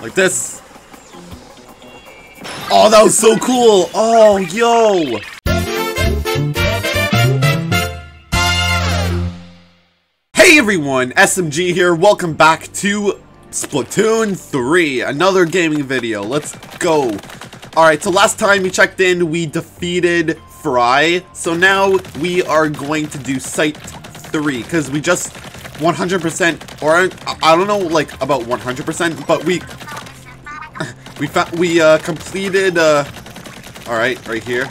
Like this. Oh, that was so cool! Oh, yo! Hey everyone, SMG here, welcome back to Splatoon 3, another gaming video, let's go. Alright, so last time we checked in, we defeated Frye. so now we are going to do Site 3, because we just 100%, or I don't know, like, about 100%, but we, we found, we, uh, completed, uh, alright, right here.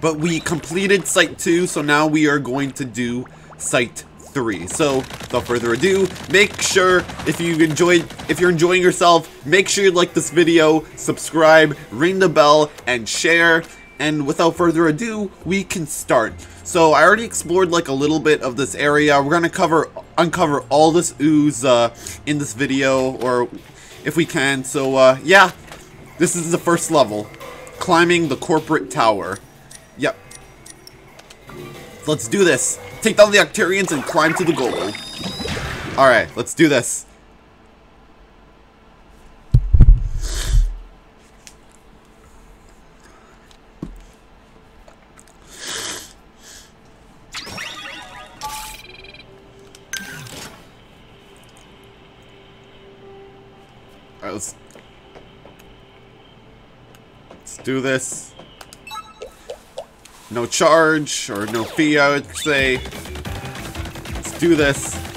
But we completed Site 2, so now we are going to do Site 3. So, without further ado, make sure, if you enjoyed, if you're enjoying yourself, make sure you like this video, subscribe, ring the bell, and share. And without further ado, we can start. So, I already explored like a little bit of this area. We're gonna cover, uncover all this ooze uh, in this video, or if we can. So, uh, yeah, this is the first level. Climbing the corporate tower. Yep. Let's do this. Take down the Octarians and climb to the goal. Alright, let's do this. Let's... Let's do this. No charge, or no fee, I would say. Let's do this.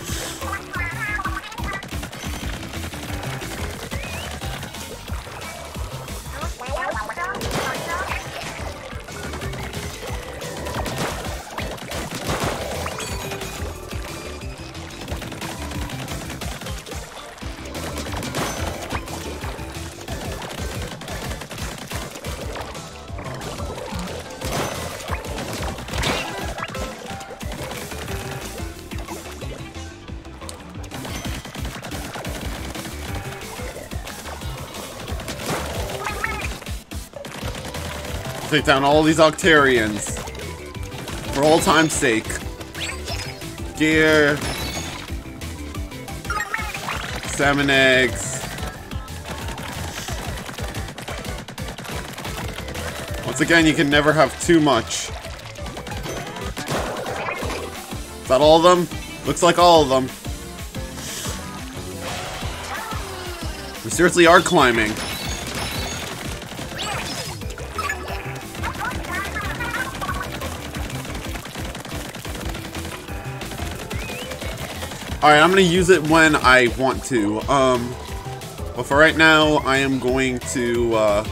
Take down all these Octarians. For all time's sake. Gear. Salmon eggs. Once again, you can never have too much. Is that all of them? Looks like all of them. We seriously are climbing. Alright, I'm gonna use it when I want to. Um, but for right now, I am going to, uh...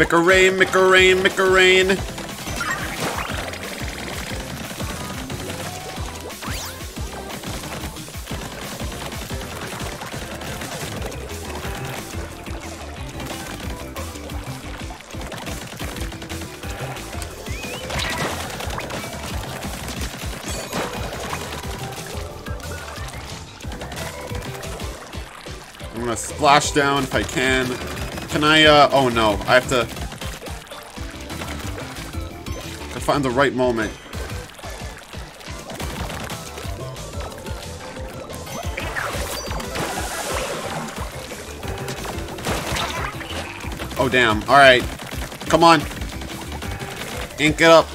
Make a rain, make a rain, make a rain. I'm gonna splash down if I can. Can I, uh, oh no, I have to... to find the right moment. Oh damn, alright. Come on. Ink it up.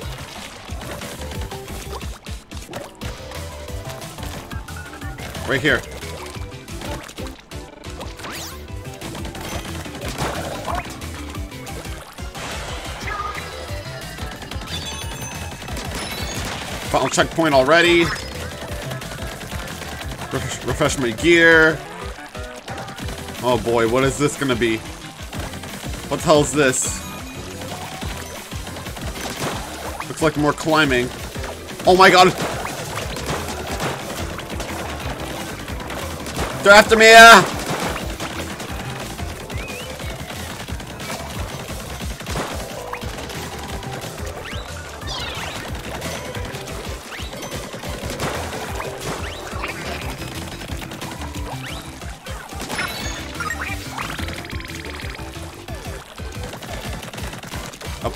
Right here. Final checkpoint already. Refresh, refresh my gear. Oh boy, what is this gonna be? What the hell is this? Looks like more climbing. Oh my god! They're after me!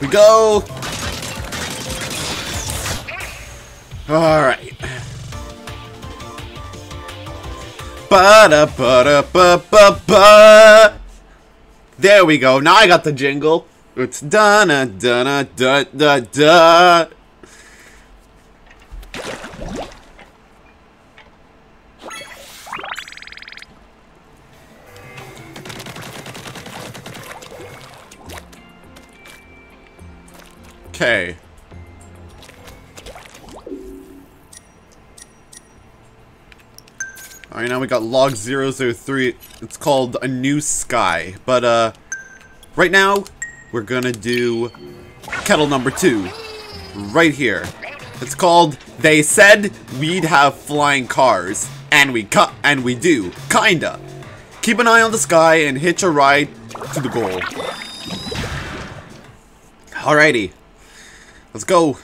Go! Alright. Ba ba ba ba ba. There we go. Now I got the jingle. It's da na da na da da da. Okay. Alright, now we got log 003. It's called A New Sky. But, uh, right now, we're gonna do kettle number two. Right here. It's called They Said We'd Have Flying Cars. And we cut, and we do. Kinda. Keep an eye on the sky and hitch a ride to the goal. Alrighty. Let's go.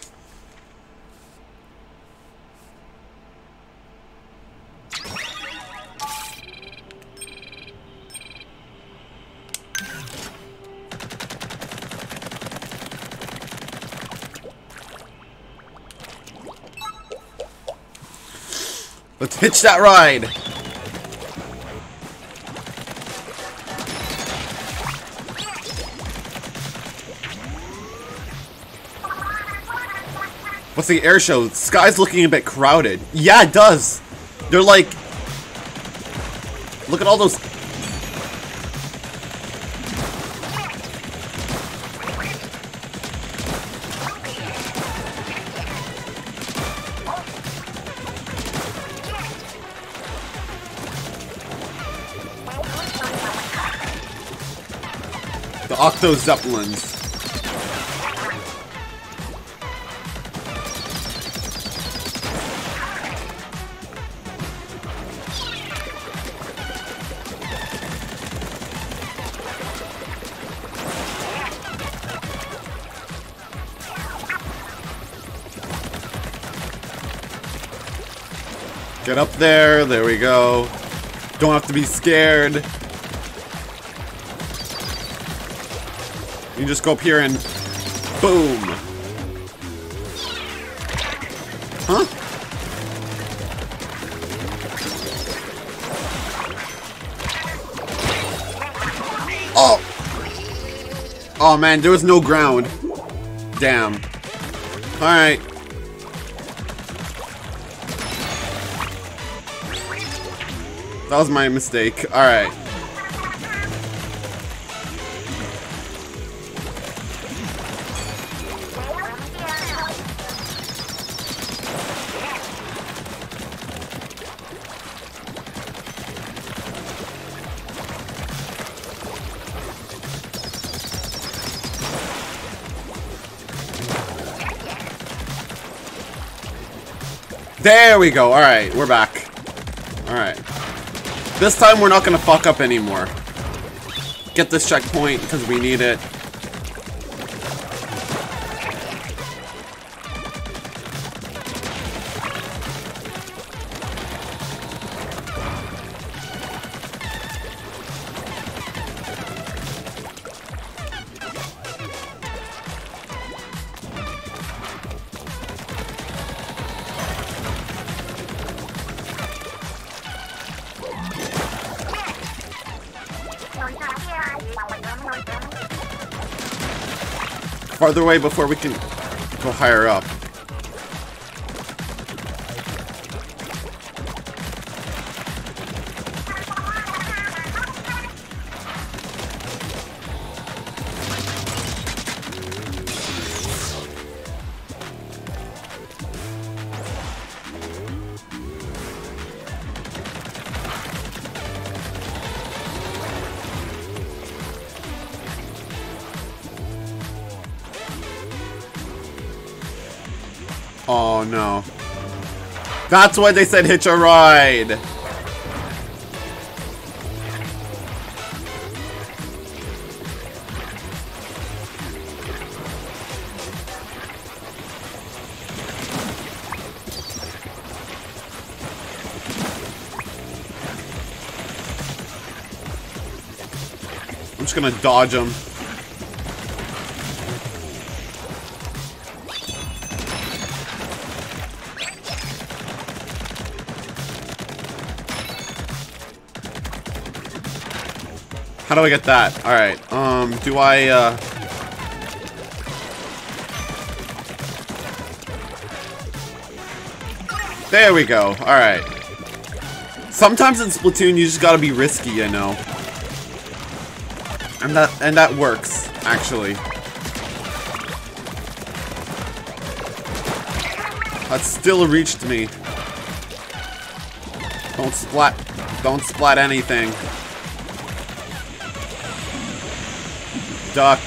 Let's hitch that ride. What's the air show? The sky's looking a bit crowded. Yeah, it does. They're like... Look at all those... The Octo Zeppelins. There. There we go. Don't have to be scared. You just go up here and boom. Huh? Oh! Oh man, there was no ground. Damn. Alright. That was my mistake. Alright. There we go. Alright, we're back. Alright. This time we're not gonna fuck up anymore. Get this checkpoint because we need it. Farther away before we can go higher up. That's why they said hitch a ride. I'm just gonna dodge him. How do I get that? Alright, um, do I, uh... There we go, alright. Sometimes in Splatoon, you just gotta be risky, you know. And that, and that works, actually. That still reached me. Don't splat, don't splat anything. Duck.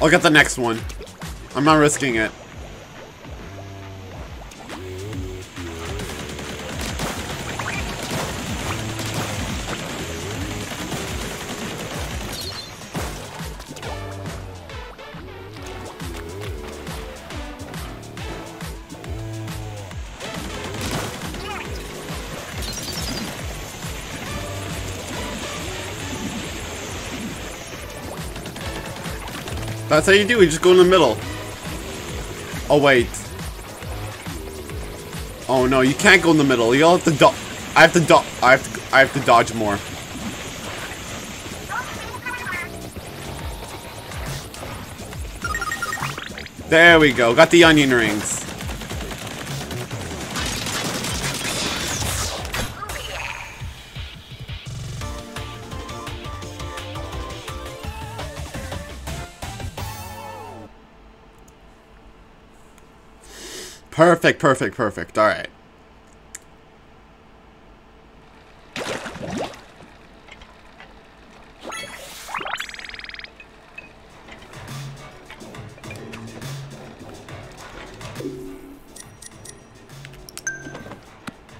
I'll get the next one. I'm not risking it. That's how you do you just go in the middle. Oh, wait. Oh, no, you can't go in the middle. You'll have to do- I have to do- I have to- I have to dodge more. There we go. Got the onion rings. Perfect, perfect, perfect. All right.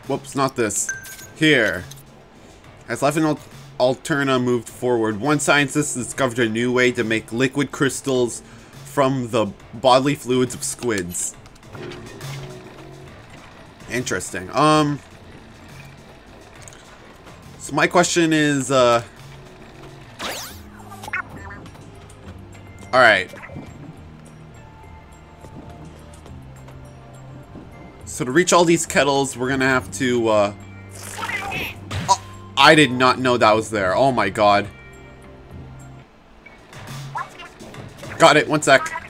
Whoops, not this. Here. As Life and Alterna moved forward, one scientist discovered a new way to make liquid crystals from the bodily fluids of squids. Interesting. Um. So my question is, uh. Alright. So to reach all these kettles, we're gonna have to, uh... Oh, I did not know that was there. Oh my god. Got it, one sec.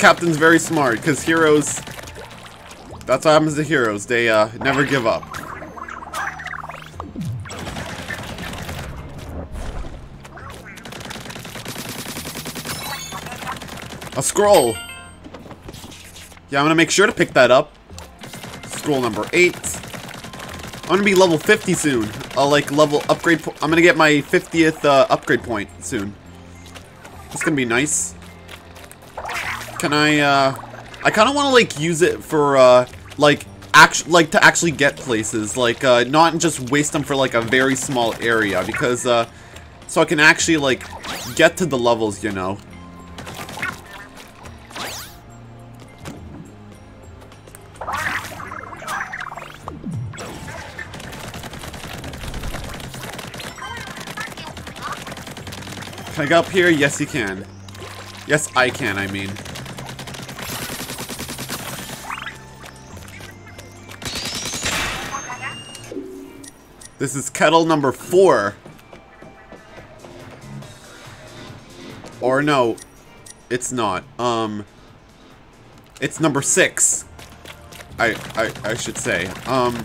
Captain's very smart, because heroes... That's what happens to heroes. They, uh, never give up. A scroll! Yeah, I'm gonna make sure to pick that up. Scroll number 8. I'm gonna be level 50 soon. I'll, like, level upgrade... I'm gonna get my 50th, uh, upgrade point soon. It's gonna be nice. Can I, uh... I kind of want to, like, use it for, uh, like, act like, to actually get places. Like, uh, not just waste them for, like, a very small area. Because, uh, so I can actually, like, get to the levels, you know. Can I go up here? Yes, you can. Yes, I can, I mean. This is kettle number four. Or no, it's not. Um, it's number six. I, I, I should say. Um,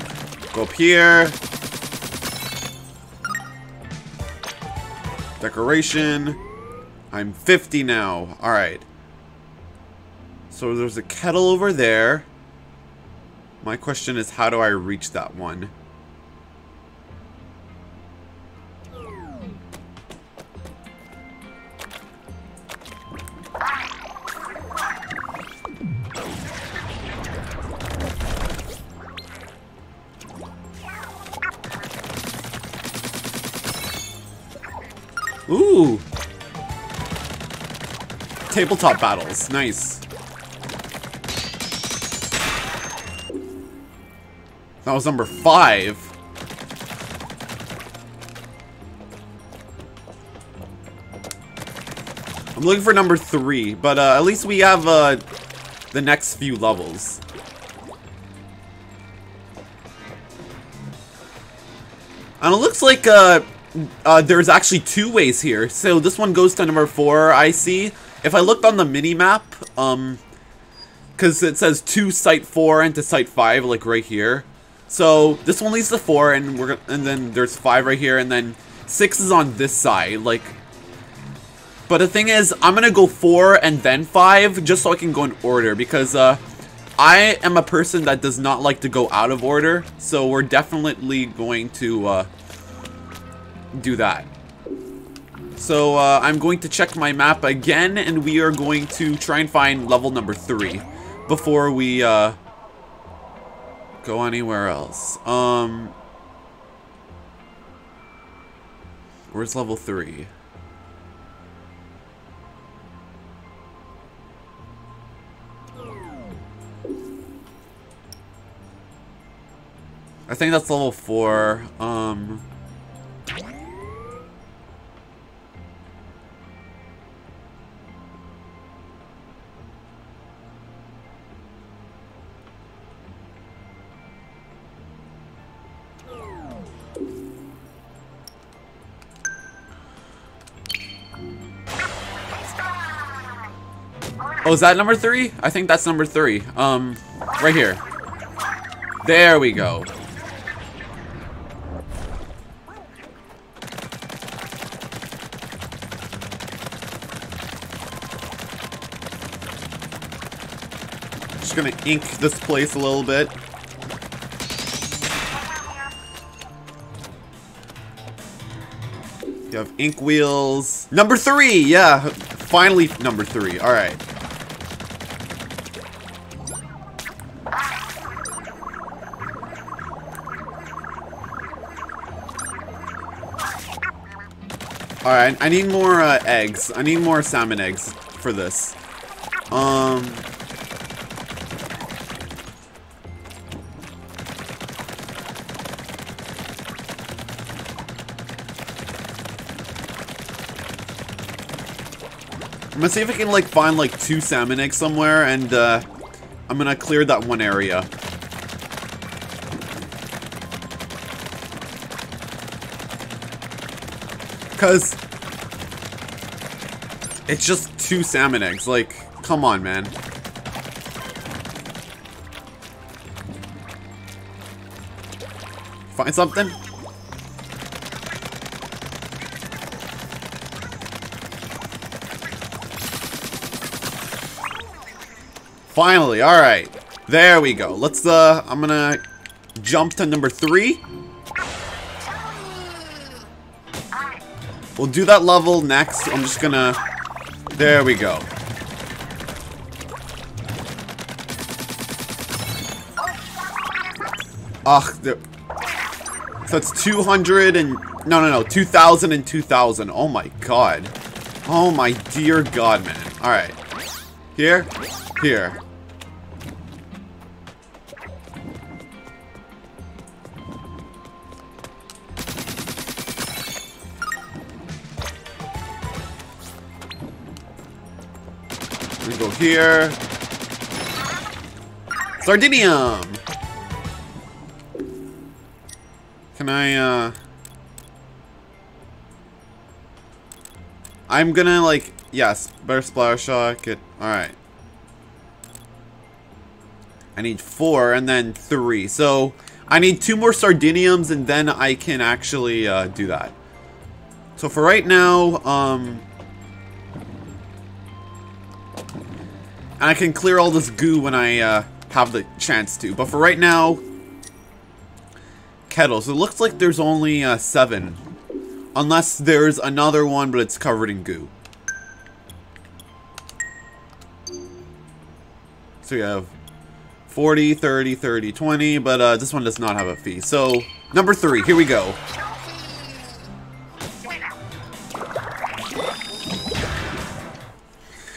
Go up here. Decoration. I'm 50 now. Alright. So there's a kettle over there. My question is, how do I reach that one? Tabletop battles. Nice. That was number five. I'm looking for number three, but uh, at least we have uh, the next few levels. And it looks like uh, uh, there's actually two ways here. So this one goes to number four, I see. If I looked on the mini-map, um, because it says to site four and to site five, like right here. So this one leads to four, and we're and then there's five right here, and then six is on this side, like. But the thing is, I'm gonna go four and then five, just so I can go in order, because uh, I am a person that does not like to go out of order, so we're definitely going to uh, do that. So uh, I'm going to check my map again, and we are going to try and find level number three before we uh, go anywhere else. Um, where's level three? I think that's level four. Um. Oh, is that number three? I think that's number three. Um, right here. There we go. Just gonna ink this place a little bit. You have ink wheels. Number three, yeah. Finally, number three. All right. Alright, I need more uh, eggs. I need more salmon eggs for this. Um... I'm gonna see if I can like find like two salmon eggs somewhere and uh, I'm gonna clear that one area. Because it's just two salmon eggs. Like, come on, man. Find something? Finally, alright. There we go. Let's, uh, I'm gonna jump to number three. We'll do that level next. I'm just gonna... There we go. Ugh, the... So it's 200 and... No, no, no. 2,000 and 2,000. Oh my god. Oh my dear god, man. Alright. Here. Here. Here. Sardinium! Can I, uh... I'm gonna, like... Yes, better splash shot. Get... Alright. I need four and then three. So, I need two more Sardiniums and then I can actually uh, do that. So for right now, um... And I can clear all this goo when I uh, have the chance to. But for right now, kettles. It looks like there's only uh, seven. Unless there's another one, but it's covered in goo. So we have 40, 30, 30, 20, but uh, this one does not have a fee. So, number three, here we go.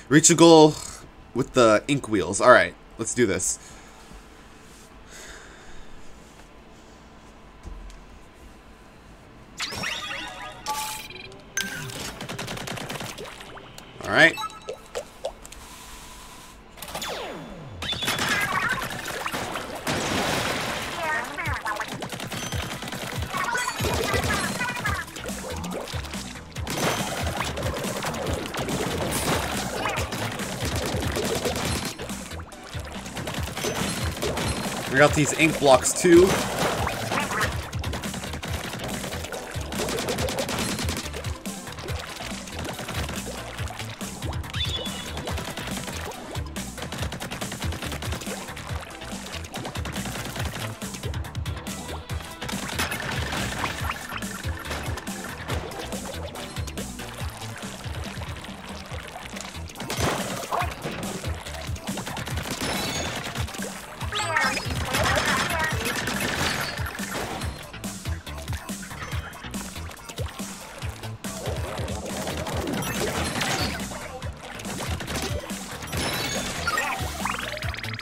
Reach a goal with the ink wheels. Alright, let's do this. Alright. We got these ink blocks too.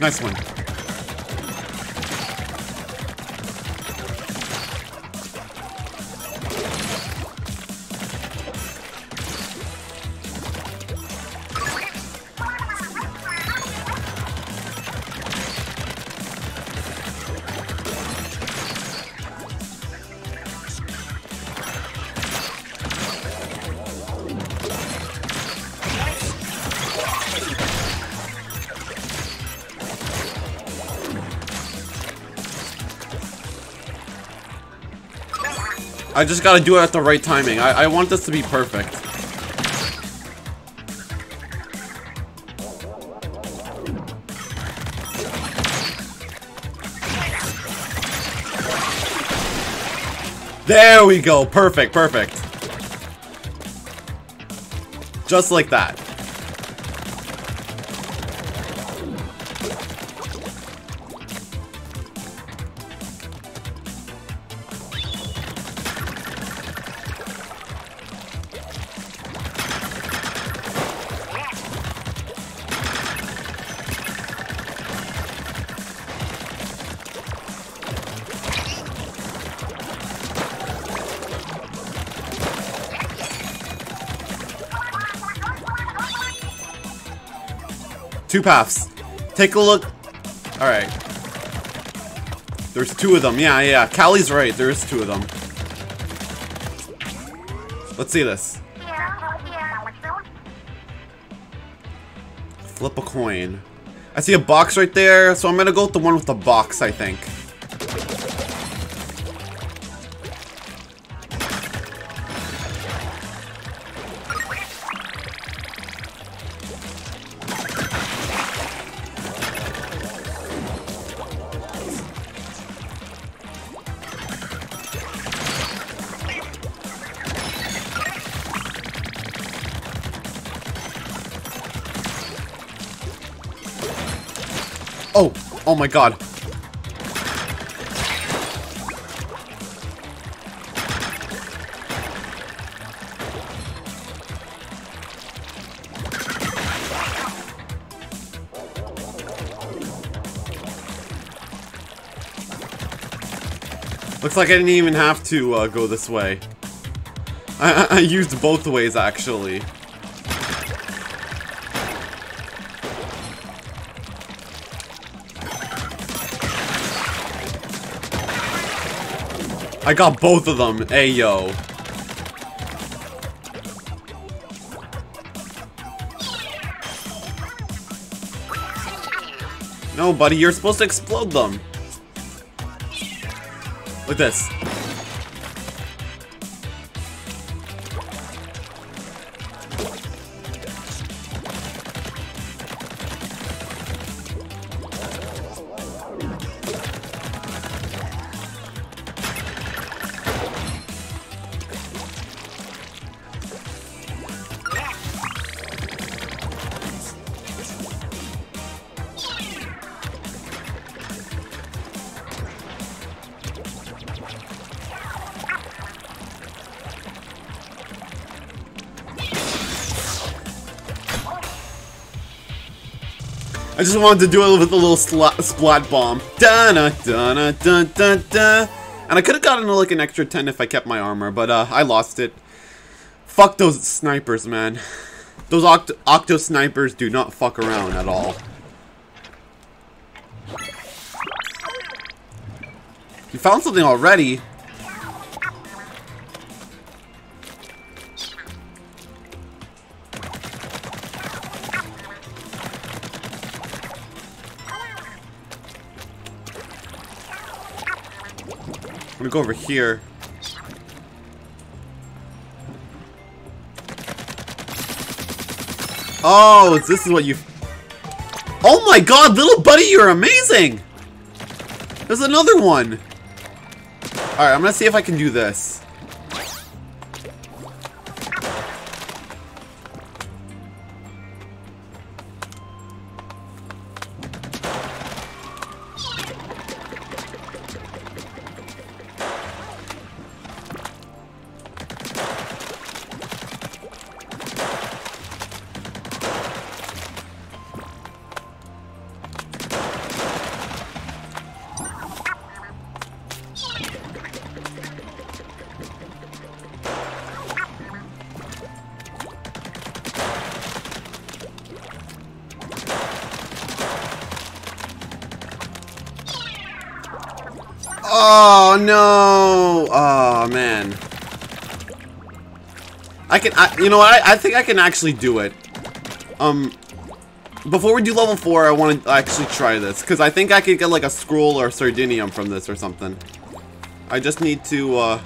Nice one. I just gotta do it at the right timing. I, I want this to be perfect. There we go. Perfect, perfect. Just like that. Two paths. Take a look. Alright. There's two of them. Yeah, yeah. Callie's right. There's two of them. Let's see this. Flip a coin. I see a box right there, so I'm gonna go with the one with the box, I think. Oh, oh my god. Looks like I didn't even have to uh, go this way. I, I used both ways, actually. I got both of them. Hey, yo. No, buddy, you're supposed to explode them. Like this. Just wanted to do it with a little splat, splat bomb. Da na da na da da da. And I could have gotten like an extra 10 if I kept my armor, but uh, I lost it. Fuck those snipers, man. Those oct octo snipers do not fuck around at all. You found something already? I'm gonna go over here. Oh, this is what you... Oh my god, little buddy, you're amazing! There's another one! Alright, I'm gonna see if I can do this. Can, I, you know what? I, I think I can actually do it. Um, before we do level 4, I want to actually try this. Because I think I could get like a scroll or sardinium from this or something. I just need to, uh...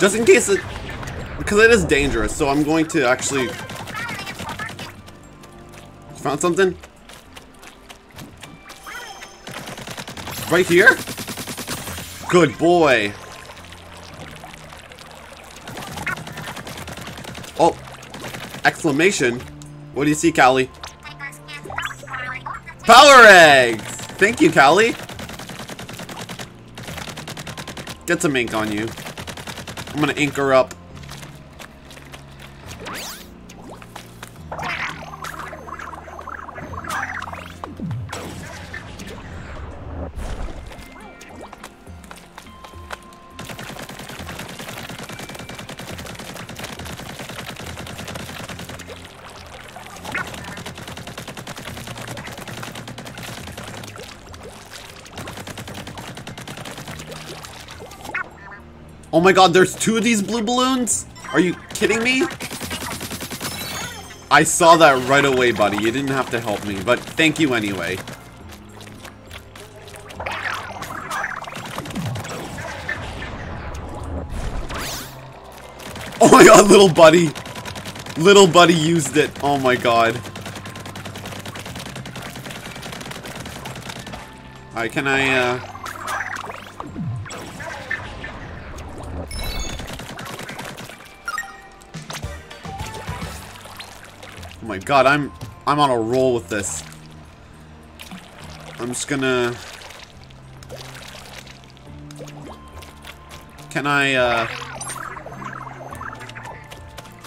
Just in case it... Because it is dangerous, so I'm going to actually... Found something? Right here? Good boy. Oh. Exclamation. What do you see, Callie? Power eggs! Thank you, Callie. Get some ink on you. I'm gonna ink her up. Oh my god, there's two of these blue balloons? Are you kidding me? I saw that right away, buddy. You didn't have to help me, but thank you anyway. Oh my god, little buddy. Little buddy used it. Oh my god. Alright, can I, uh... god, I'm I'm on a roll with this. I'm just gonna Can I uh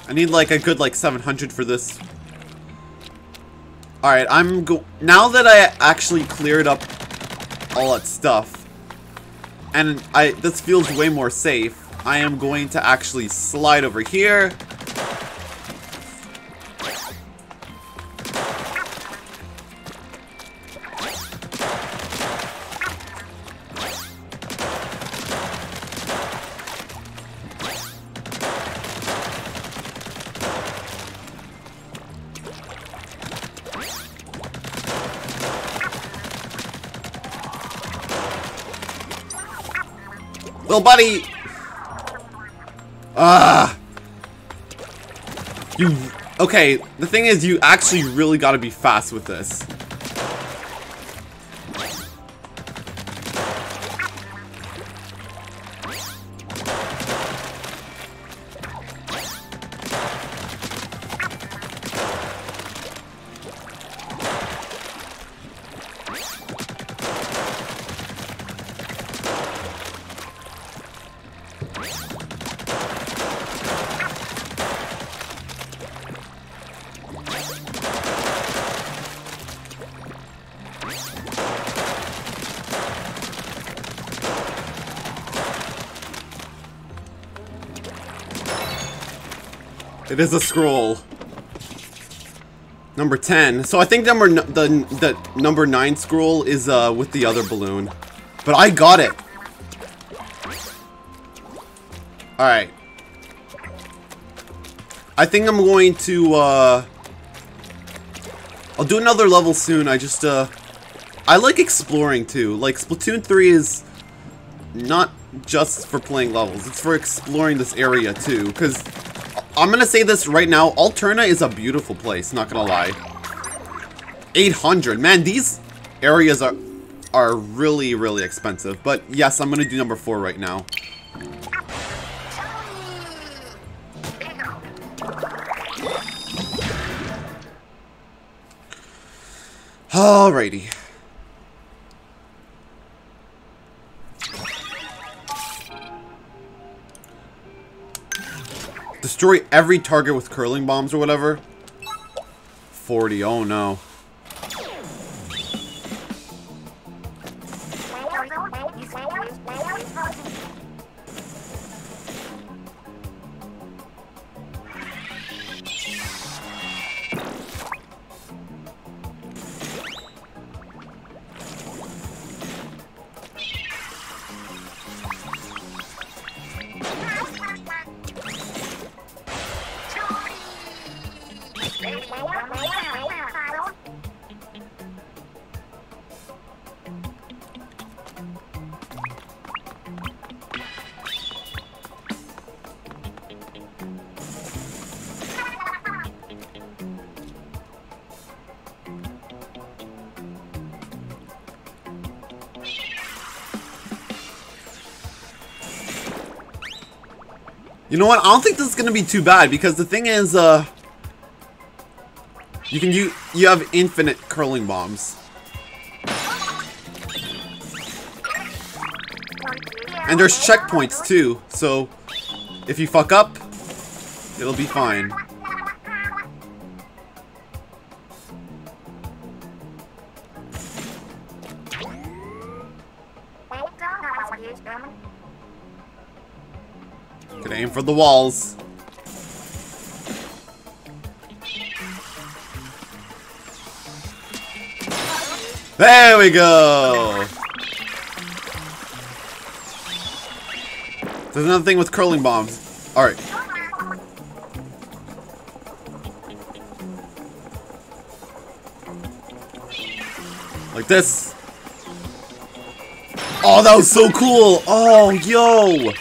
I need like a good like 700 for this. Alright, I'm go- Now that I actually cleared up all that stuff, and I this feels way more safe, I am going to actually slide over here. Little buddy! Ah! You... Okay, the thing is, you actually really gotta be fast with this. It is a scroll. Number 10. So I think number the the number 9 scroll is uh with the other balloon. But I got it. All right. I think I'm going to uh I'll do another level soon. I just uh I like exploring too. Like Splatoon 3 is not just for playing levels. It's for exploring this area too cuz I'm gonna say this right now. Alterna is a beautiful place, not gonna lie. 800. Man, these areas are are really, really expensive. But yes, I'm gonna do number four right now. Alrighty. Destroy every target with curling bombs or whatever. 40. Oh no. You know what? I don't think this is gonna be too bad because the thing is, uh, you can you you have infinite curling bombs, and there's checkpoints too. So if you fuck up, it'll be fine. For the walls. There we go! There's another thing with curling bombs. Alright. Like this. Oh, that was so cool! Oh, yo!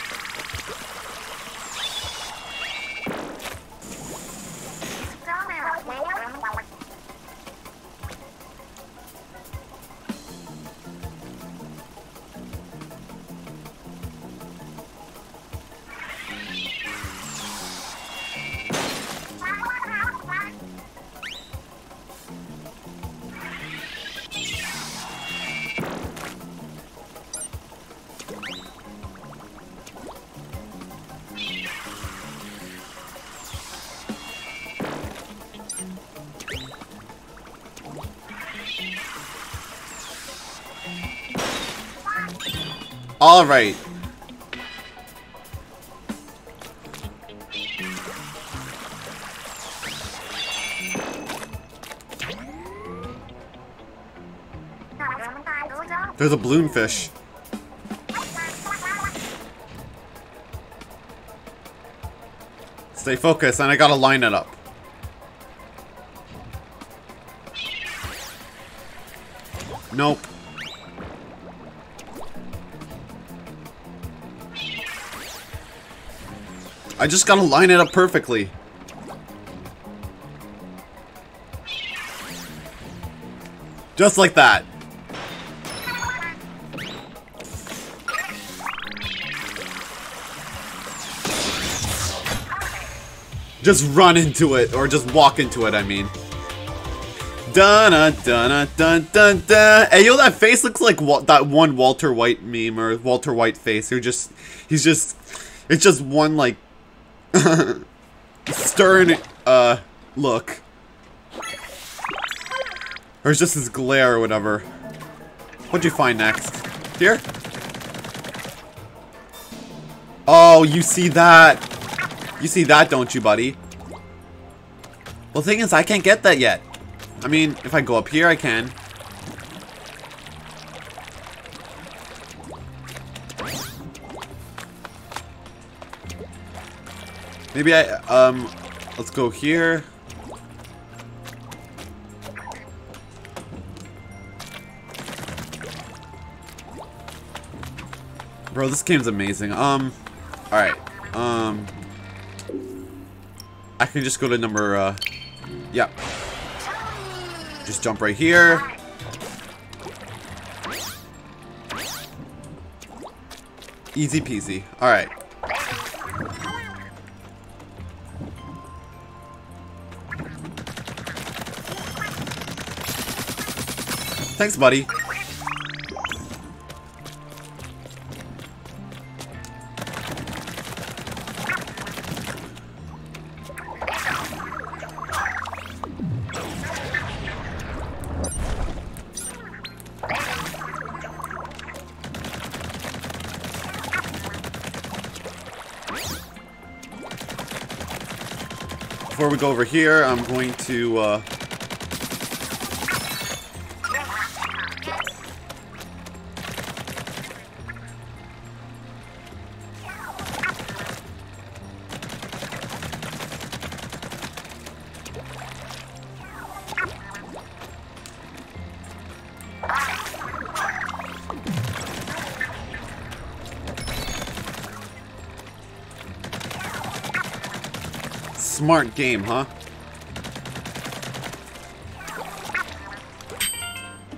Alright. There's a balloonfish. Stay focused, and I gotta line it up. I just gotta line it up perfectly. Just like that. Just run into it, or just walk into it, I mean. Dun dun dun dun dun. Hey yo, that face looks like wa that one Walter White meme or Walter White face. You're just, he's just, it's just one like stern uh look, or it's just his glare or whatever. What'd you find next? Here? Oh, you see that? You see that, don't you, buddy? Well, the thing is, I can't get that yet. I mean, if I go up here, I can. Maybe I, um, let's go here. Bro, this game's amazing. Um, alright. Um, I can just go to number, uh, yeah. Just jump right here. Easy peasy. Alright. Thanks, buddy. Before we go over here, I'm going to, uh... Smart game, huh?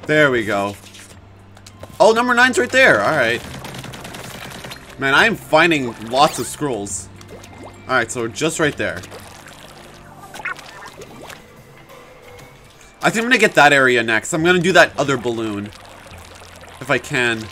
There we go. Oh, number nine's right there. Alright. Man, I'm finding lots of scrolls. Alright, so just right there. I think I'm gonna get that area next. I'm gonna do that other balloon. If I can.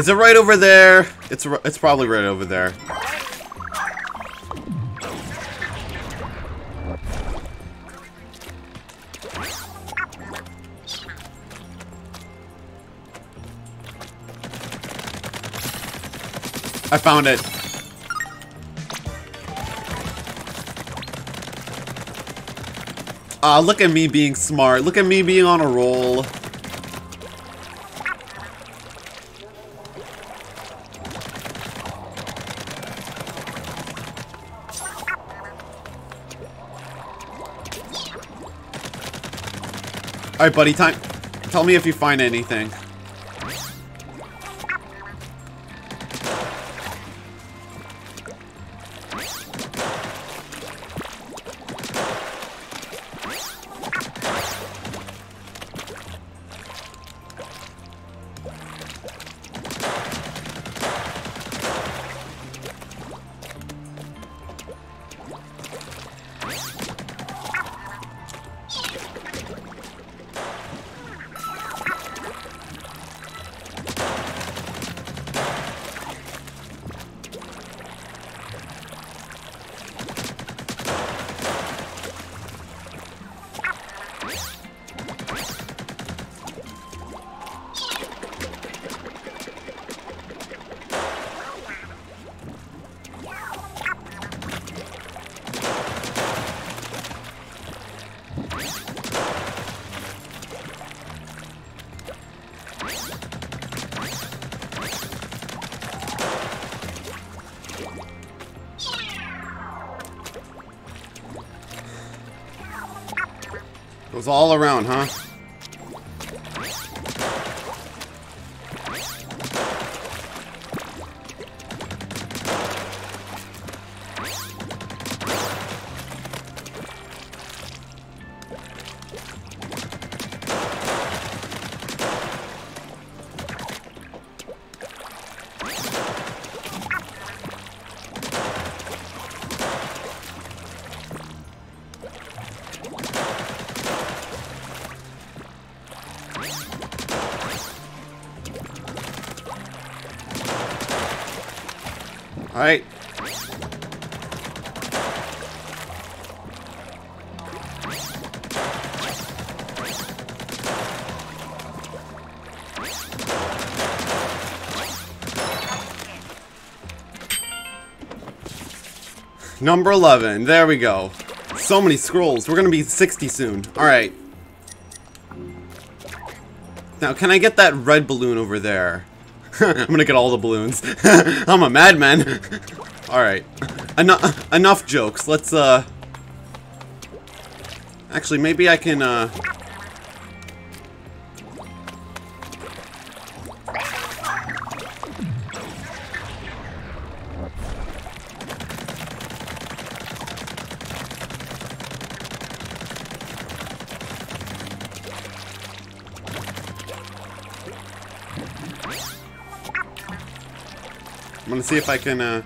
Is it right over there? It's it's probably right over there. I found it. Ah, uh, look at me being smart. Look at me being on a roll. Alright, buddy, time. Tell me if you find anything. Goes all around, huh? Number 11. There we go. So many scrolls. We're gonna be 60 soon. Alright. Now, can I get that red balloon over there? I'm gonna get all the balloons. I'm a madman. Alright. Enough enough jokes. Let's, uh... Actually, maybe I can, uh... see if I can, uh...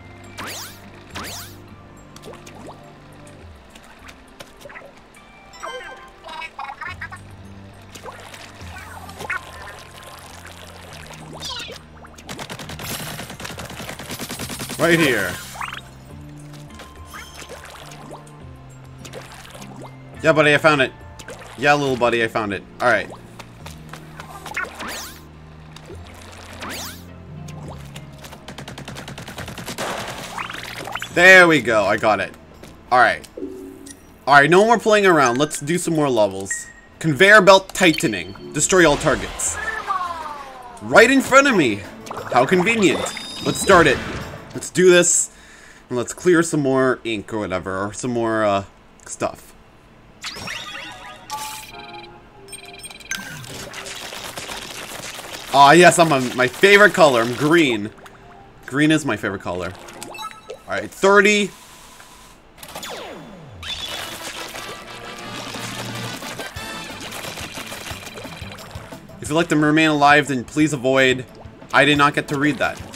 Right here. Yeah, buddy, I found it. Yeah, little buddy, I found it. Alright. There we go. I got it. Alright. Alright, no more playing around. Let's do some more levels. Conveyor belt tightening. Destroy all targets. Right in front of me. How convenient. Let's start it. Let's do this. And let's clear some more ink or whatever. Or some more, uh, stuff. Ah, yes, I'm a, my favorite color. I'm green. Green is my favorite color. Alright, 30. If you like to remain alive, then please avoid. I did not get to read that.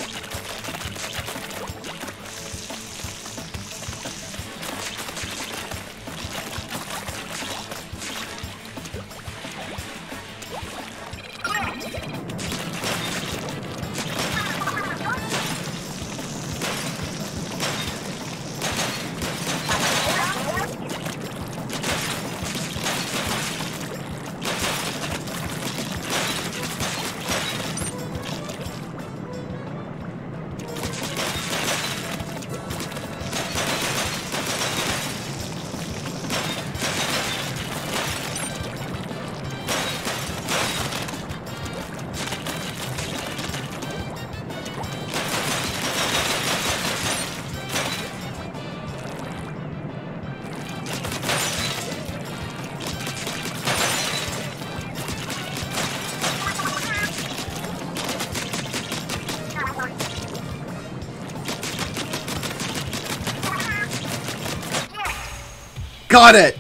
Got it!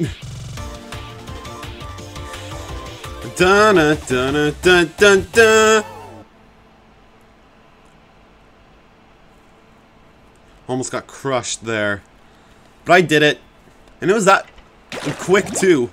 Dun dun dun dun dun. Almost got crushed there. But I did it. And it was that quick too.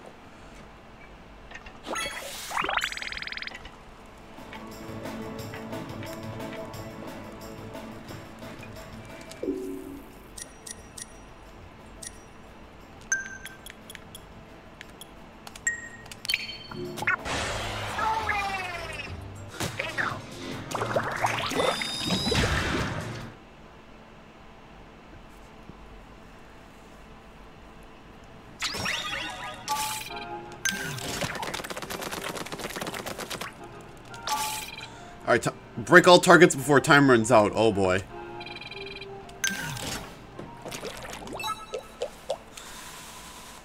Alright, break all targets before time runs out. Oh boy.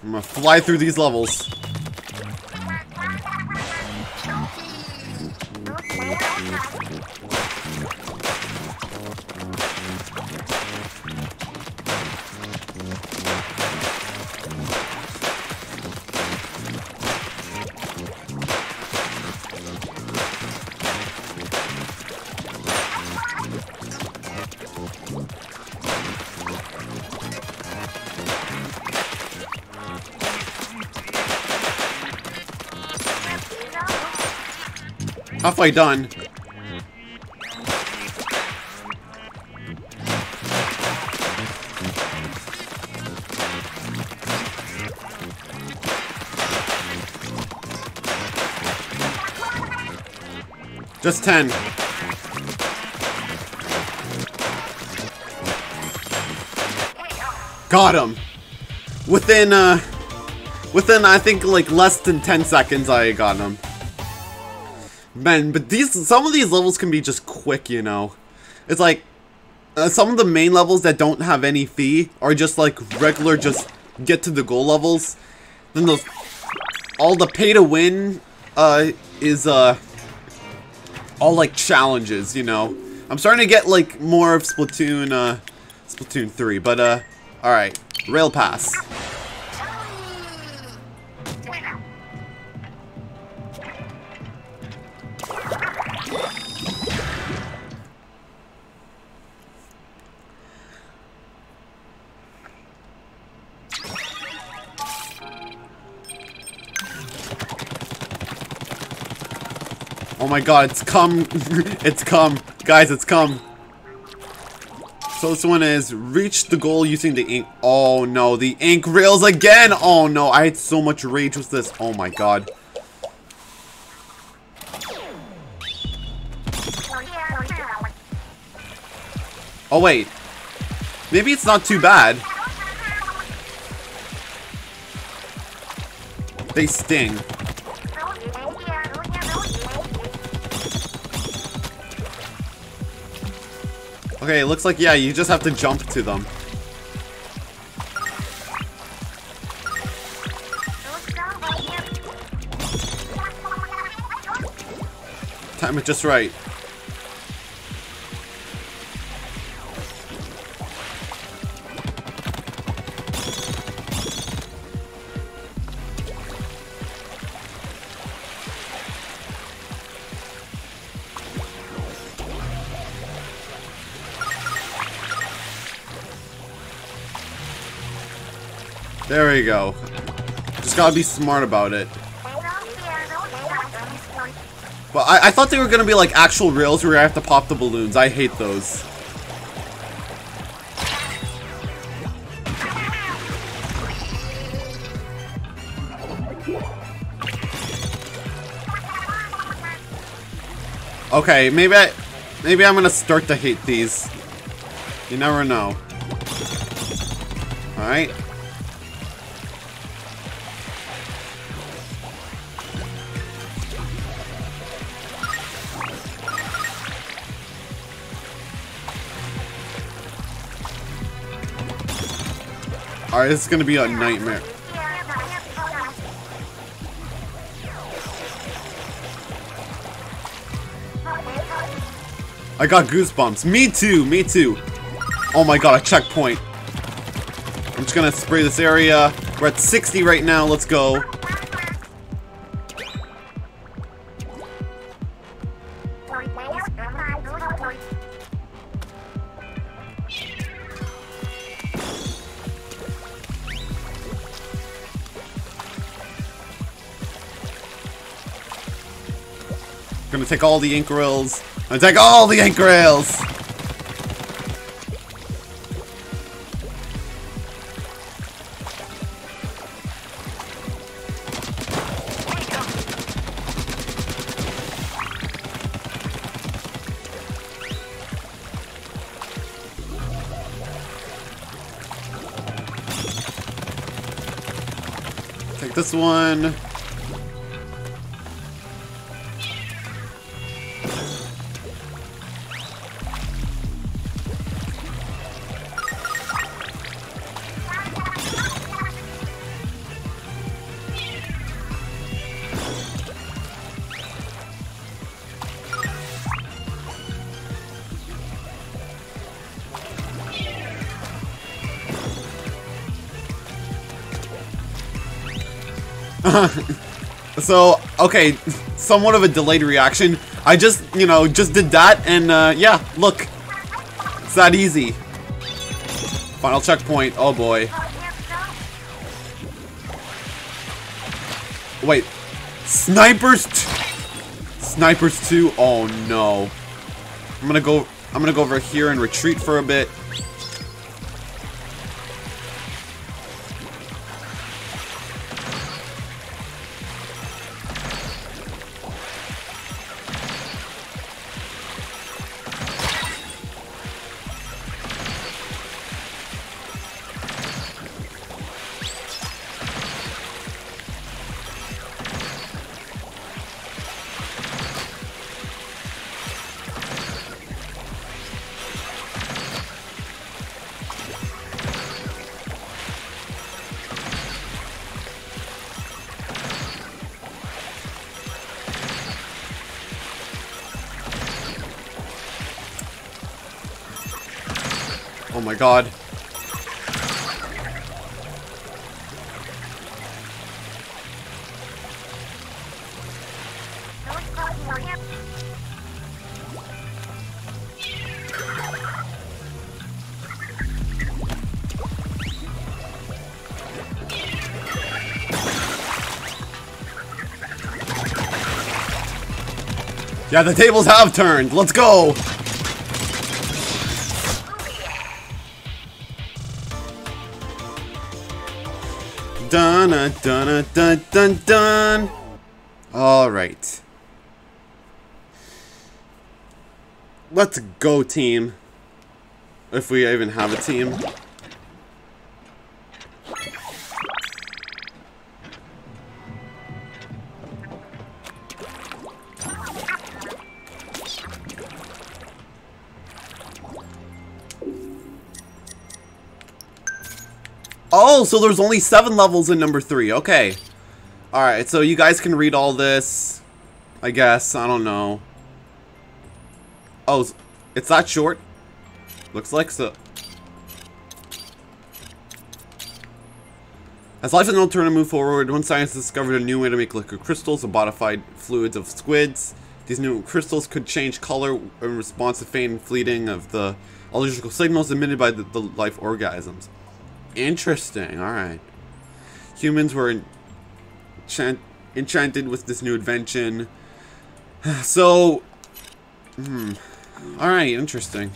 I'm gonna fly through these levels. Halfway done. Just 10. Got him. Within, uh, within, I think, like, less than 10 seconds, I got him. Man, but these, some of these levels can be just quick, you know. It's like, uh, some of the main levels that don't have any fee are just like regular, just get to the goal levels. Then those, all the pay to win, uh, is, uh, all like challenges, you know. I'm starting to get like more of Splatoon, uh, Splatoon 3, but, uh, alright. Rail Pass. My god, it's come. it's come. Guys, it's come. So this one is reach the goal using the ink. Oh no, the ink rails again. Oh no, I had so much rage with this. Oh my god. Oh wait. Maybe it's not too bad. They sting. Okay, it looks like, yeah, you just have to jump to them. Time it just right. Go. Just gotta be smart about it. But I, I thought they were gonna be like actual rails where I have to pop the balloons. I hate those. Okay, maybe I, maybe I'm gonna start to hate these. You never know. Alright. This is gonna be a nightmare. I got goosebumps. Me too, me too. Oh my god, a checkpoint. I'm just gonna spray this area. We're at 60 right now, let's go. Take all the ink rails. Gonna take all the ink rails! Take this one. so, okay, somewhat of a delayed reaction. I just, you know, just did that, and, uh, yeah, look. It's that easy. Final checkpoint. Oh, boy. Wait. Snipers... Snipers too? Oh no. I'm gonna go I'm gonna go over here and retreat for a bit. God. Yeah, the tables have turned. Let's go. Dun dun dun dun dun. All right. Let's go, team. If we even have a team. Oh, so there's only seven levels in number three. Okay. Alright, so you guys can read all this. I guess. I don't know. Oh, it's that short? Looks like so. As life and to move forward, one scientist discovered a new way to make liquid crystals of modified fluids of squids. These new crystals could change color in response to faint and fleeting of the electrical signals emitted by the, the life organisms. Interesting, alright. Humans were enchant enchanted with this new invention. So, hmm. Alright, interesting.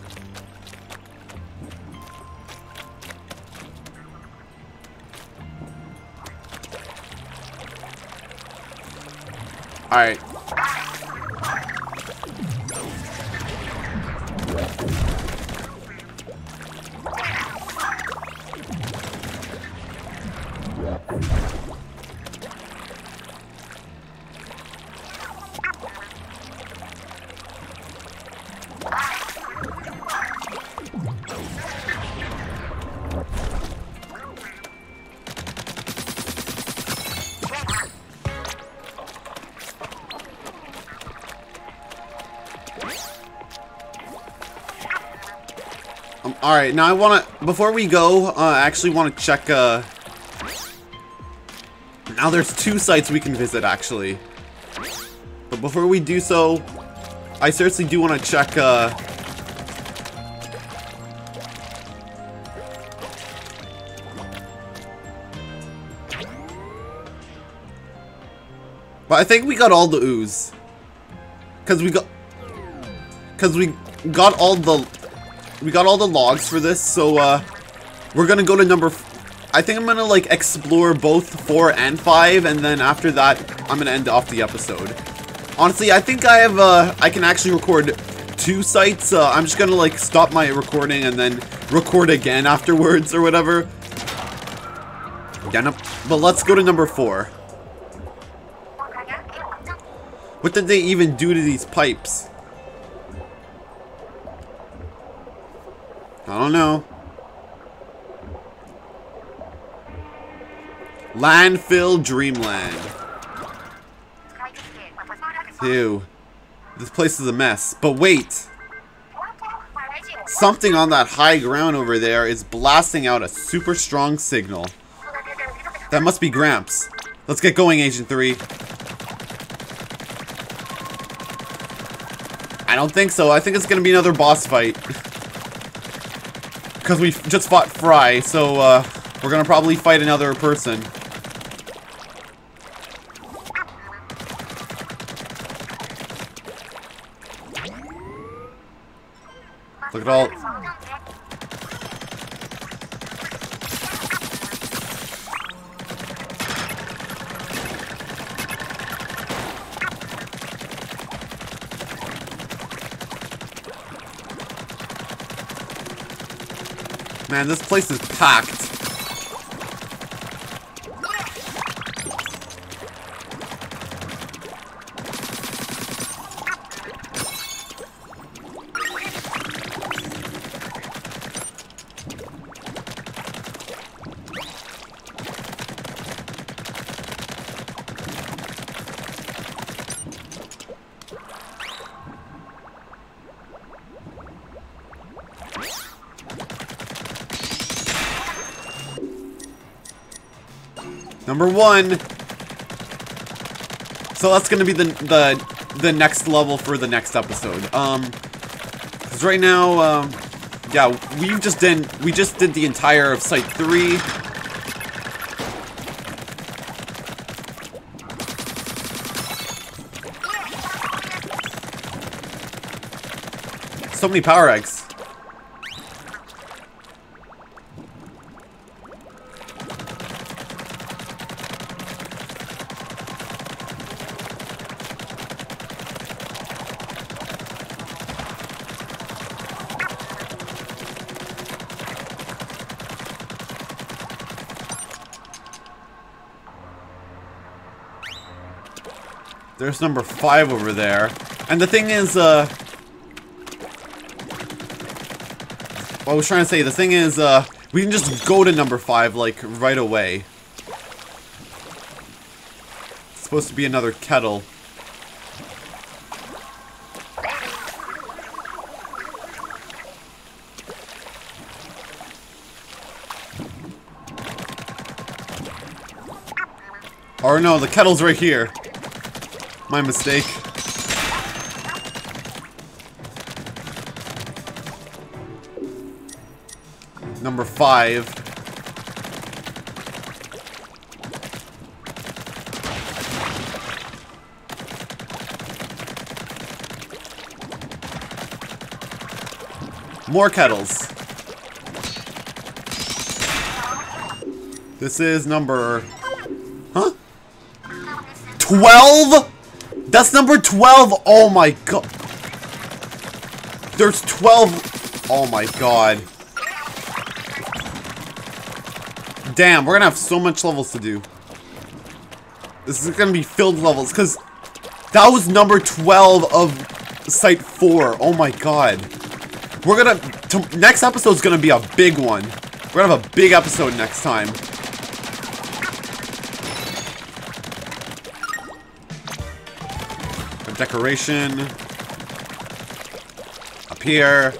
Alright. Um, Alright, now I want to, before we go, uh, I actually want to check, uh, now there's two sites we can visit, actually. But before we do so, I seriously do want to check, uh, But I think we got all the ooze. Cause we got, cause we got all the, we got all the logs for this. So uh, we're gonna go to number. I think I'm gonna like explore both four and five, and then after that, I'm gonna end off the episode. Honestly, I think I have. Uh, I can actually record two sites. Uh, I'm just gonna like stop my recording and then record again afterwards or whatever. Yeah, no, but let's go to number four. What did they even do to these pipes? I don't know. Landfill Dreamland. Ew. This place is a mess. But wait! Something on that high ground over there is blasting out a super strong signal. That must be Gramps. Let's get going, Agent 3. I don't think so. I think it's gonna be another boss fight. because we just fought Frye, so uh, we're gonna probably fight another person. Look at all Man, this place is packed. Number one. So that's gonna be the the the next level for the next episode. Um, because right now, um, yeah, we just did we just did the entire of Site Three. So many power eggs. There's number five over there. And the thing is, uh... What I was trying to say, the thing is, uh... We can just go to number five, like, right away. It's supposed to be another kettle. Or no, the kettle's right here. My mistake. Number five. More kettles. This is number... Huh? 12? That's number 12! Oh my god! There's 12... Oh my god. Damn, we're gonna have so much levels to do. This is gonna be filled levels, because that was number 12 of Site 4. Oh my god. We're gonna... Next episode's gonna be a big one. We're gonna have a big episode next time. Decoration. Up here.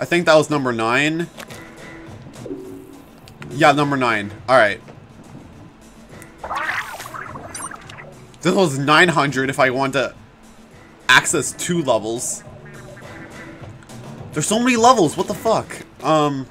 I think that was number nine. Yeah, number nine. Alright. This was 900 if I want to access two levels. There's so many levels, what the fuck? Um...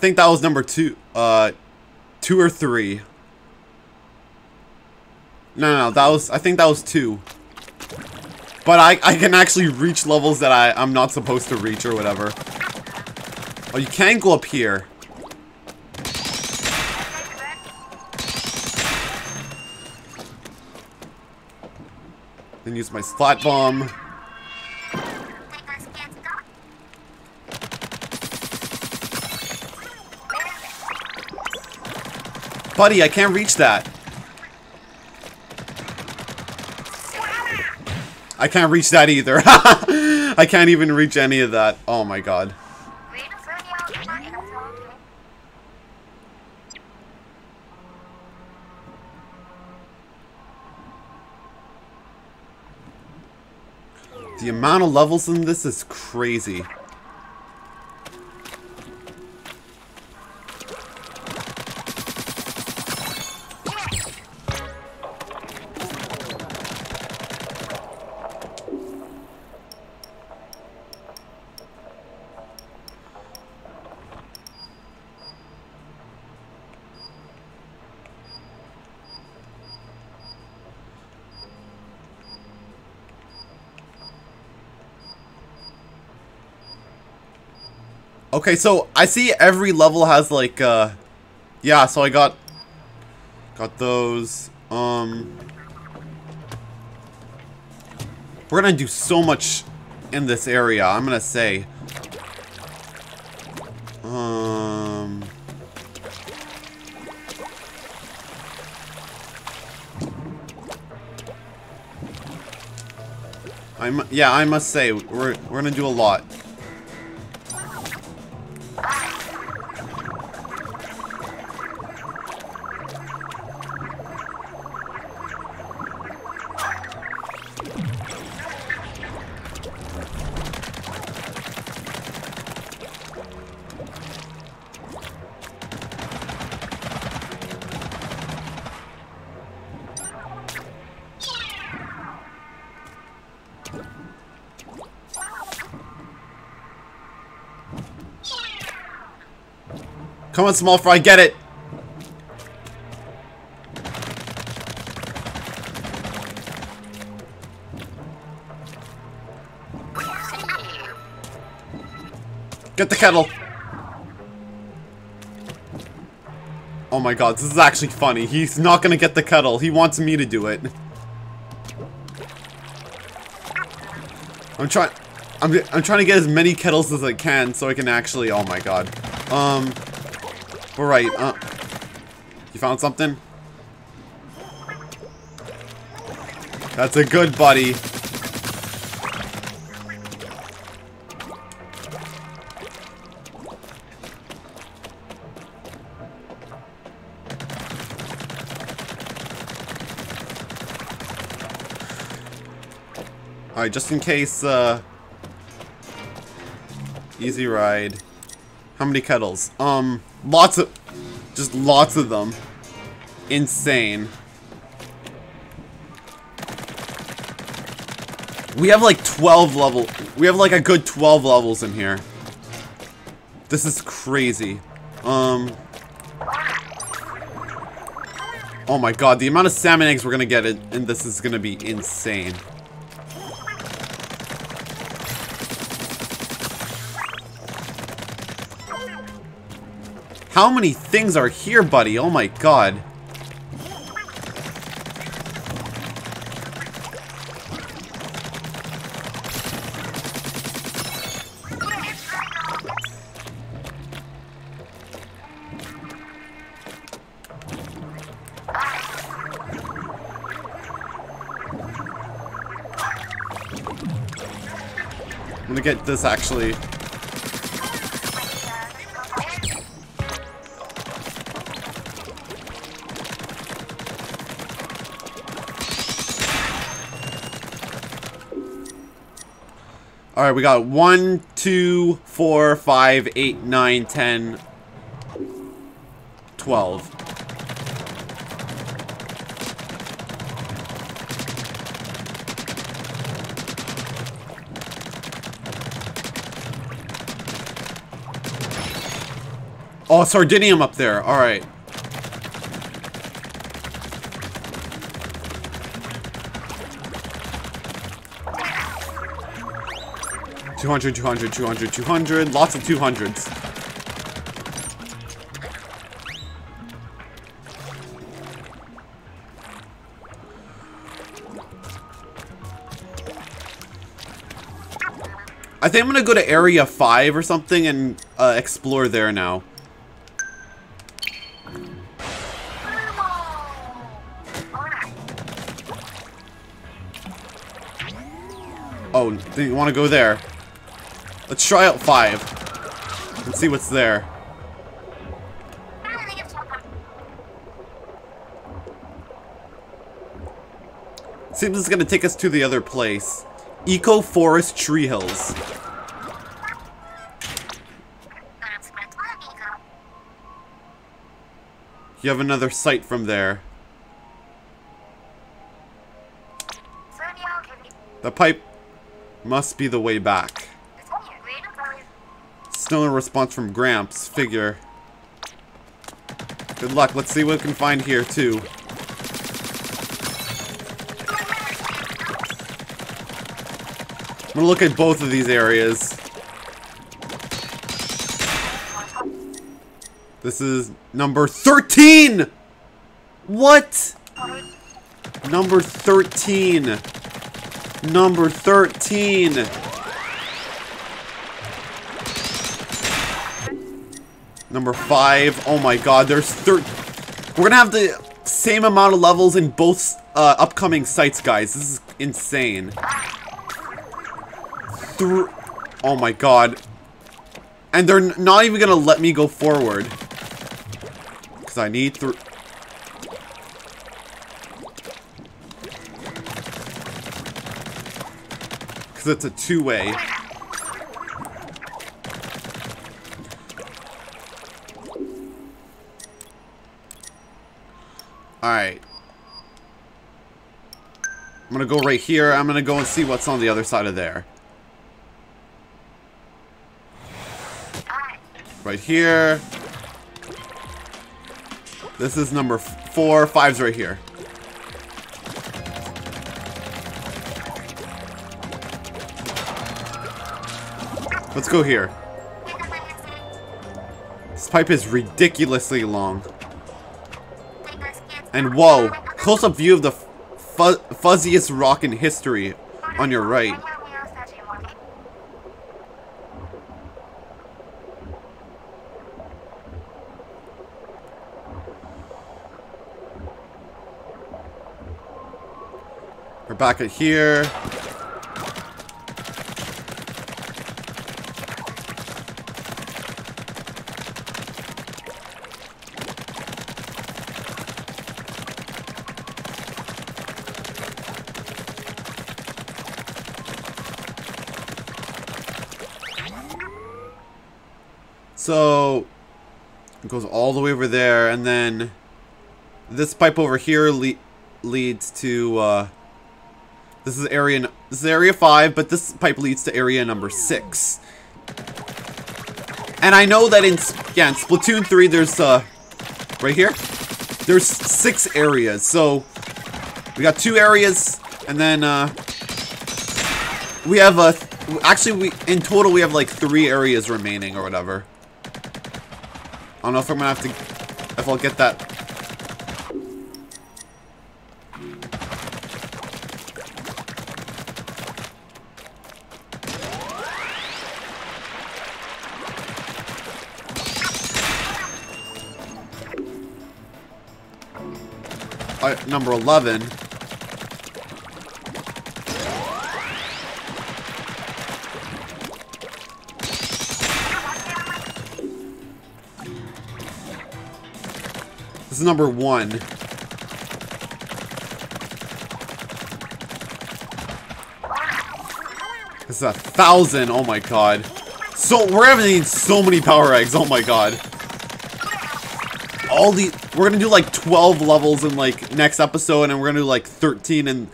think that was number two, uh, two or three. No, no, no, that was, I think that was two. But I, I can actually reach levels that I, I'm not supposed to reach or whatever. Oh, you can go up here. Then use my Splat Bomb. Buddy, I can't reach that. I can't reach that either. I can't even reach any of that. Oh my god. The amount of levels in this is crazy. Okay, so I see every level has like, uh, yeah, so I got, got those, um, we're gonna do so much in this area, I'm gonna say. Um, I'm, yeah, I must say, we're, we're gonna do a lot. Come on, Smallfry, get it! Get the kettle! Oh my god, this is actually funny. He's not gonna get the kettle. He wants me to do it. I'm trying... I'm, I'm trying to get as many kettles as I can so I can actually... Oh my god. Um... We're. Uh, you found something? That's a good buddy. Alright, just in case, uh... Easy ride. How many kettles? Um, lots of... Just lots of them. Insane. We have like 12 level... We have like a good 12 levels in here. This is crazy. Um... Oh my god, the amount of salmon eggs we're gonna get in this is gonna be insane. How many things are here, buddy? Oh my god. I'm gonna get this actually Alright, we got 1, 2, 4, 5, 8, 9, 10, 12. Oh, Sardinium up there. Alright. 200, 200, 200, 200. Lots of 200s. I think I'm gonna go to Area 5 or something and uh, explore there now. Oh, you want to go there? Let's try out five. And see what's there. Seems it's gonna take us to the other place. Eco-Forest Treehills. You have another site from there. The pipe must be the way back. Still a response from Gramps. Figure. Good luck. Let's see what we can find here, too. I'm gonna look at both of these areas. This is number 13! What? Number 13. Number 13. Number 5. Oh my god, there's thir- We're gonna have the same amount of levels in both uh, upcoming sites, guys. This is insane. Thr oh my god. And they're not even gonna let me go forward. Because I need three. Because it's a two-way. Alright. I'm gonna go right here. I'm gonna go and see what's on the other side of there. Right here. This is number four. Five's right here. Let's go here. This pipe is ridiculously long. And whoa, close-up view of the fu fuzziest rock in history on your right. We're back at here. So, goes all the way over there, and then this pipe over here le leads to, uh, this is area, this is area 5, but this pipe leads to area number 6. And I know that in, yeah, in Splatoon 3, there's, uh, right here, there's six areas, so we got two areas, and then, uh, we have, a, actually, we, in total, we have, like, three areas remaining, or whatever. I don't know if I'm gonna have to, if I'll get that. Number 11. Number one. This is a thousand. Oh my god. So we're having so many power eggs. Oh my god. All the we're gonna do like 12 levels in like next episode, and we're gonna do like 13 in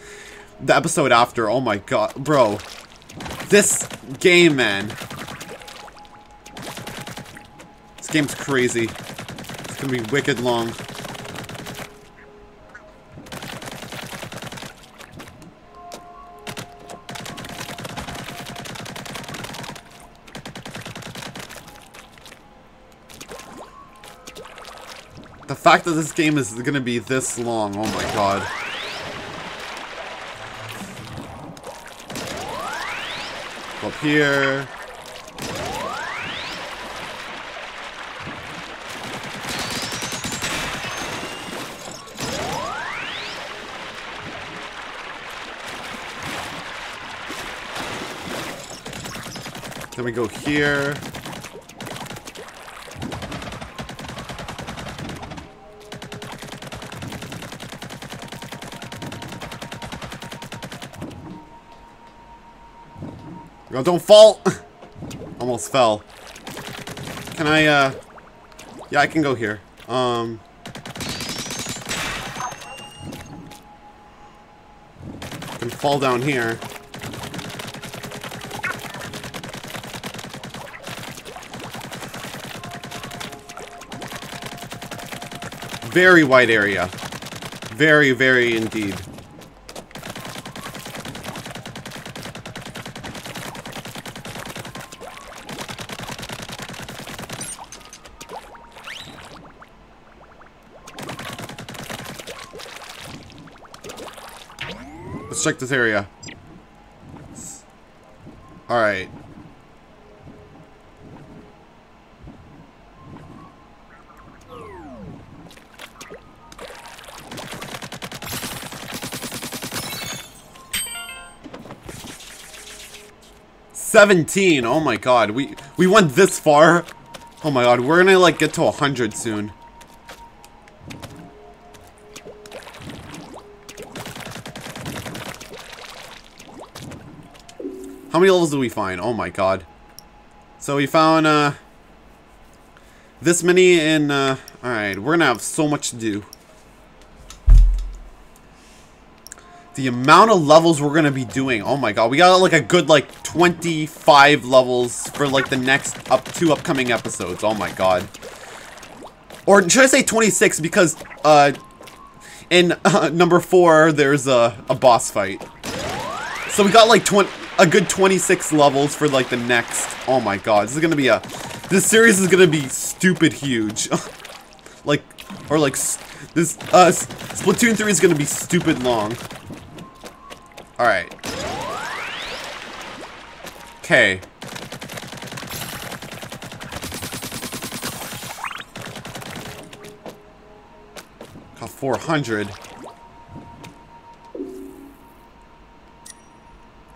the episode after. Oh my god, bro. This game, man. This game's crazy. It's gonna be wicked long. Fact that this game is gonna be this long, oh my god. Up here. Then we go here. Girl, don't fall! Almost fell. Can I, uh... Yeah, I can go here. Um... can fall down here. Very wide area. Very, very indeed. Check this area. Alright. Seventeen. Oh my god. We we went this far. Oh my god. We're gonna like get to a hundred soon. How many levels do we find? Oh my god. So we found, uh... This many in, uh... Alright, we're gonna have so much to do. The amount of levels we're gonna be doing. Oh my god, we got like a good like 25 levels for like the next up two upcoming episodes. Oh my god. Or should I say 26 because uh in uh, number 4 there's a, a boss fight. So we got like 20 a good 26 levels for like the next. Oh my god, this is gonna be a. This series is gonna be stupid huge. like, or like this. Uh, Splatoon 3 is gonna be stupid long. All right. Okay. Got 400.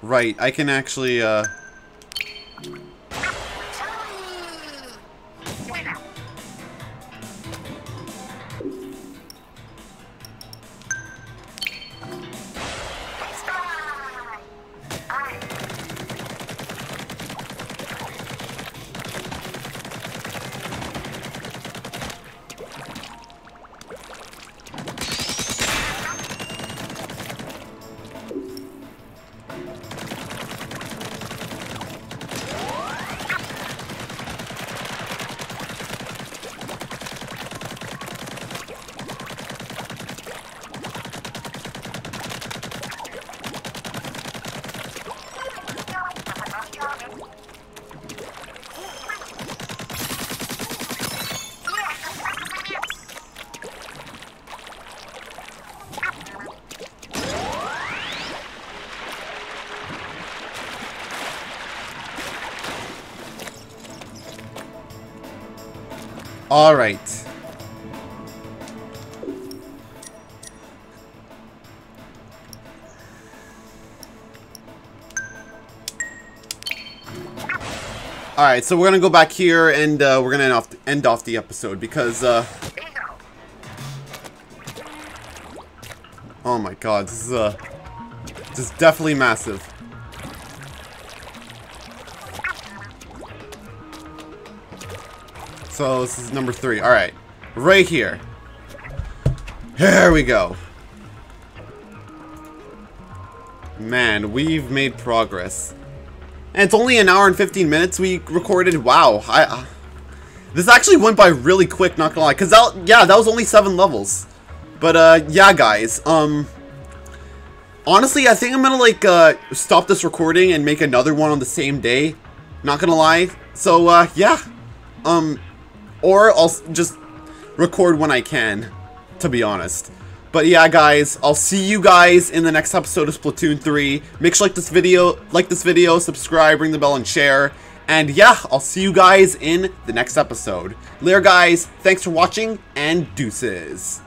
Right, I can actually, uh... Alright. Alright, so we're gonna go back here and uh, we're gonna end off, end off the episode because, uh... Oh my god, this is, uh... This is definitely massive. So this is number three. Alright. Right here. Here we go. Man, we've made progress. And it's only an hour and 15 minutes we recorded. Wow. I, uh, this actually went by really quick, not gonna lie. Because, that, yeah, that was only seven levels. But, uh, yeah, guys. Um, honestly, I think I'm gonna, like, uh, stop this recording and make another one on the same day. Not gonna lie. So, uh, yeah. Um, or I'll just record when I can, to be honest. But yeah, guys, I'll see you guys in the next episode of Splatoon 3. Make sure like this video, like this video, subscribe, ring the bell, and share. And yeah, I'll see you guys in the next episode. Later, guys. Thanks for watching, and deuces.